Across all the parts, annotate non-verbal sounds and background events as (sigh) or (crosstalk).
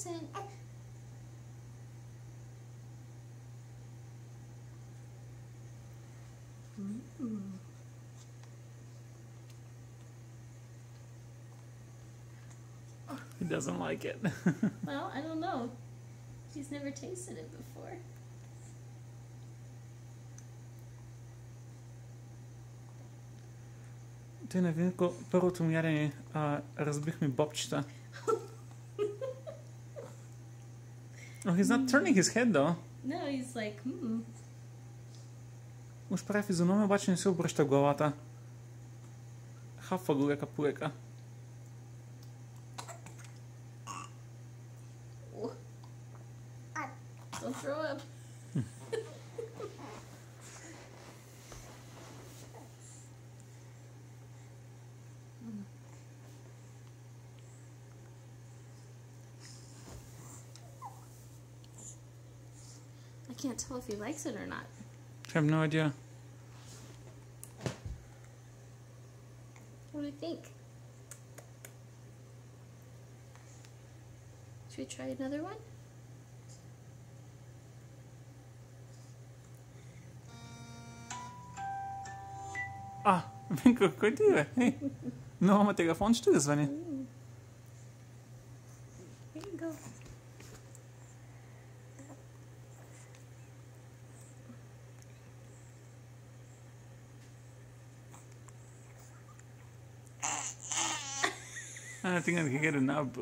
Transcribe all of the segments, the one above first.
Vincent. Mm. He doesn't like it. (laughs) Well, I don't know. He's never tasted it before. Той на винако първото ми ядене а, разбих ми бобчета. Oh, he's not turning his head though. No, he's like, hmm. Os parafes do nome batem em seu rosto agora, tá? Ráfago, leca, puleca. Don't throw up. I can't tell if he likes it or not. I have no idea. What do you think? Should we try another one? Ah, vem com coitinha. Não, mas telefone de tu, Vânia. There you go. I think I can get a nub.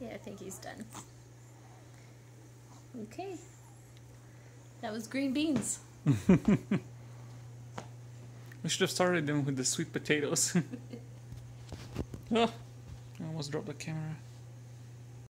Yeah, I think he's done. Okay. That was green beans. (laughs) We should have started them with the sweet potatoes. (laughs) oh, I almost dropped the camera.